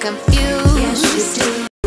confused. Yes, you do.